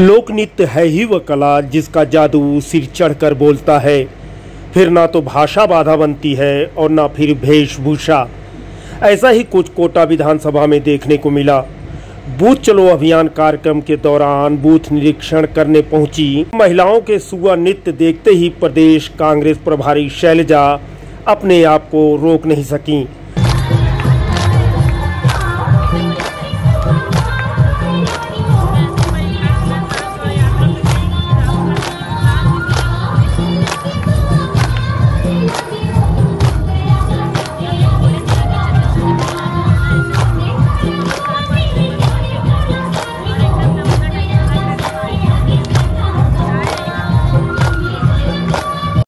लोक नृत्य है ही वह कला जिसका जादू सिर चढ़कर बोलता है। फिर ना तो भाषा बाधा बनती है और ना फिर वेशभूषा। ऐसा ही कुछ कोटा विधानसभा में देखने को मिला। बूथ चलो अभियान कार्यक्रम के दौरान बूथ निरीक्षण करने पहुँची। महिलाओं के सुआ नृत्य देखते ही प्रदेश कांग्रेस प्रभारी शैलजा अपने आप को रोक नहीं सकी।